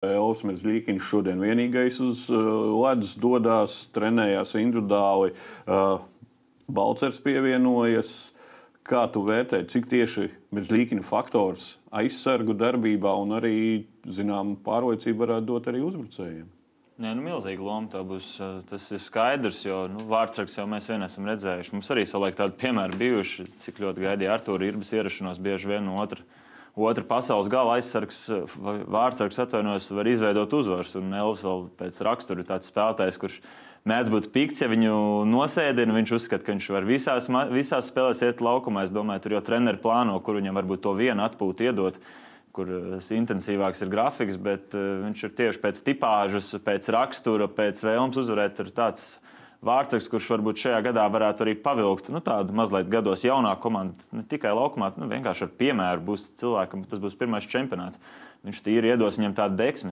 Elvis Mezlīkins šodien vienīgais uz ledus dodās, trenējās individuāli. Balcers pievienojas. Kā tu vērtē, cik tieši Mezlīkina faktors aizsargu darbībā un arī, zinām, pārliecību varētu dot arī uzbrucējiem? Nē, nu, milzīga loma tā būs. Tas ir skaidrs, jo nu, vārdsargs jau mēs vien esam redzējuši. Mums arī savulaik tādi piemēri bijuši, cik ļoti gaidīja Artūra Irbas ierašanos bieži vien no otra. Otra pasaules gala aizsargs, vārdsargs atvainojas, var izveidot uzvaras. Un Elvis vēl pēc rakstura ir tāds spēlētājs, kurš mēdz būt pikts, ja viņu nosēdina. Viņš uzskata, ka viņš var visās, visās spēlēs iet laukumā. Es domāju, tur jau treneri plāno, kur viņam varbūt to vienu atpūtu iedot kur intensīvāks ir grafiks, bet eh, viņš ir tieši pēc tipāžas, pēc rakstura, pēc vēlmes uzvarēt. Ir tāds vārds, kurš varbūt šajā gadā varētu arī pavilkt nu, tādu mazliet gados jaunāku komandu. Ne tikai laukumā, nu, vienkārši ar piemēru būs cilvēkam, tas būs pirmais čempionāts. Viņš tīri iedos viņam tādu deksmi.